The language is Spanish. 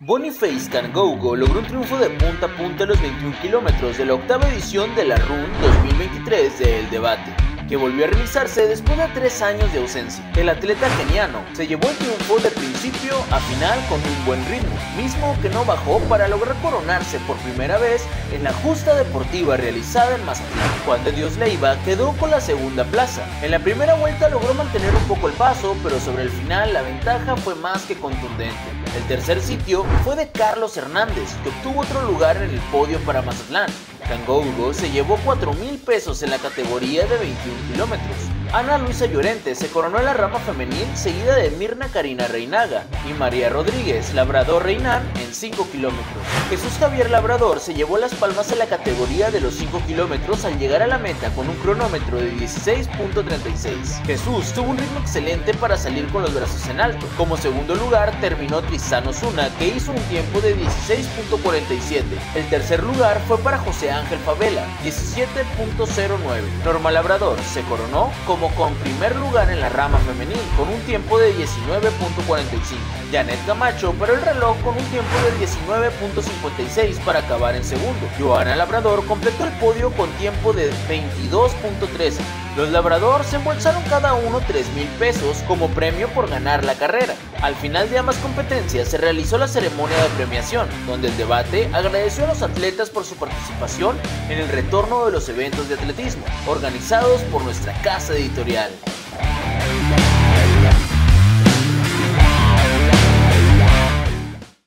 Boniface Kangogo logró un triunfo de punta a punta en los 21 kilómetros de la octava edición de la RUN 2023 de El Debate, que volvió a realizarse después de tres años de ausencia. El atleta keniano se llevó el triunfo de principio a final con un buen ritmo, mismo que no bajó para lograr coronarse por primera vez en la justa deportiva realizada en Mazatlán. Juan de Dios Leiva quedó con la segunda plaza. En la primera vuelta logró mantener un poco el paso, pero sobre el final la ventaja fue más que contundente. El tercer sitio fue de Carlos Hernández, que obtuvo otro lugar en el podio para Mazatlán. Hugo se llevó 4 mil pesos en la categoría de 21 kilómetros. Ana Luisa Llorente se coronó en la rama femenil seguida de Mirna Karina Reinaga y María Rodríguez Labrador Reinán en 5 kilómetros. Jesús Javier Labrador se llevó las palmas en la categoría de los 5 kilómetros al llegar a la meta con un cronómetro de 16.36. Jesús tuvo un ritmo excelente para salir con los brazos en alto. Como segundo lugar terminó Tristano Zuna que hizo un tiempo de 16.47. El tercer lugar fue para José Ángel Favela, 17.09. Norma Labrador se coronó como como con primer lugar en la rama femenil con un tiempo de 19.45. Janet Camacho paró el reloj con un tiempo de 19.56 para acabar en segundo. Joana Labrador completó el podio con tiempo de 22.13. Los Labrador se embolsaron cada uno 3 mil pesos como premio por ganar la carrera. Al final de ambas competencias se realizó la ceremonia de premiación, donde el debate agradeció a los atletas por su participación en el retorno de los eventos de atletismo, organizados por nuestra casa editorial.